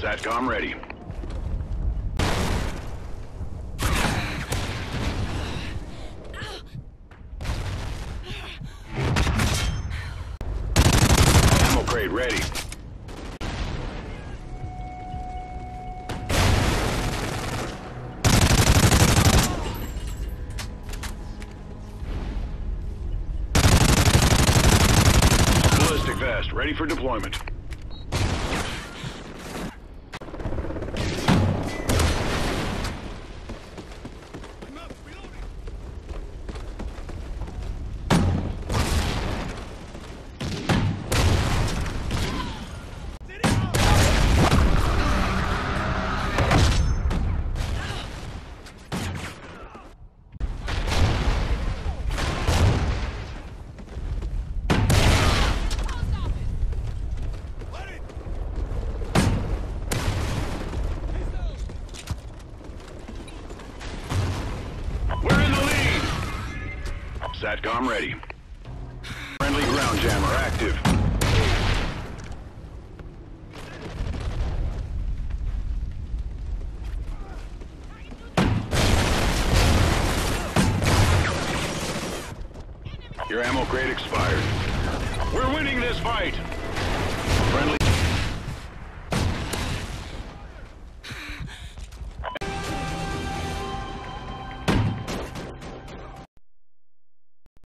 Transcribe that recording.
SATCOM ready. Ammo crate ready. Ballistic vest ready for deployment. SATCOM ready. Friendly ground jammer active. Your ammo crate expired. We're winning this fight!